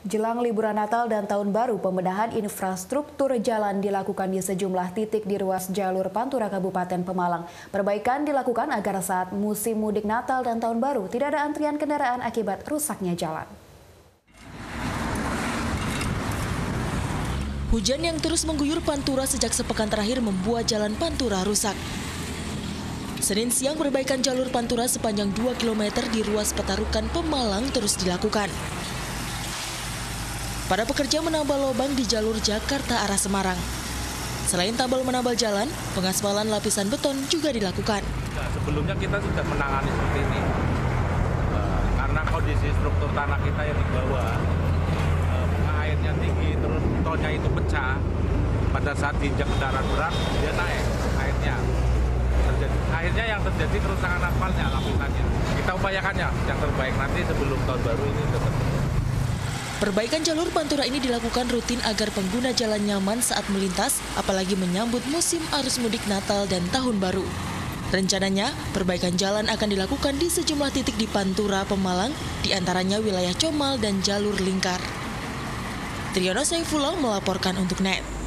Jelang liburan Natal dan Tahun Baru, pembedahan infrastruktur jalan dilakukan di sejumlah titik di ruas jalur Pantura Kabupaten Pemalang. Perbaikan dilakukan agar saat musim mudik Natal dan Tahun Baru tidak ada antrian kendaraan akibat rusaknya jalan. Hujan yang terus mengguyur Pantura sejak sepekan terakhir membuat jalan Pantura rusak. Senin siang perbaikan jalur Pantura sepanjang 2 km di ruas Petarukan Pemalang terus dilakukan. Para pekerja menambal lubang di jalur Jakarta arah Semarang. Selain tambal menambal jalan, pengaspalan lapisan beton juga dilakukan. Nah, sebelumnya kita sudah menangani seperti ini. Uh, karena kondisi struktur tanah kita yang di bawah, uh, airnya tinggi, terus tolnya itu pecah. Pada saat diinjak kendaraan berat, dia naik airnya. Terjadi, akhirnya yang terjadi kerusakan aspalnya, lapisannya. Kita upayakannya yang terbaik nanti sebelum tahun baru ini tetap Perbaikan jalur Pantura ini dilakukan rutin agar pengguna jalan nyaman saat melintas, apalagi menyambut musim arus mudik Natal dan Tahun Baru. Rencananya, perbaikan jalan akan dilakukan di sejumlah titik di Pantura, Pemalang, di antaranya wilayah Comal dan jalur lingkar. Triyono Saifullah melaporkan untuk NET.